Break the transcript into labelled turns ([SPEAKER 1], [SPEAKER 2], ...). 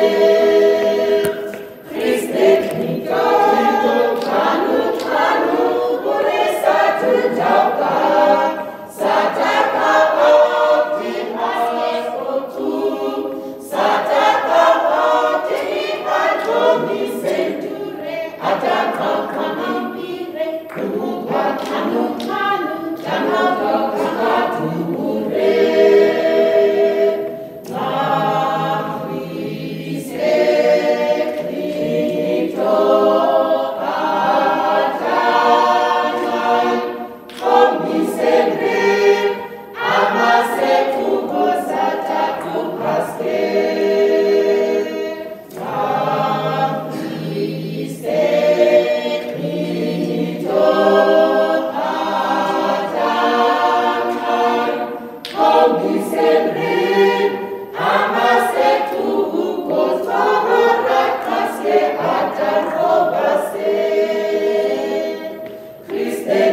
[SPEAKER 1] Amen.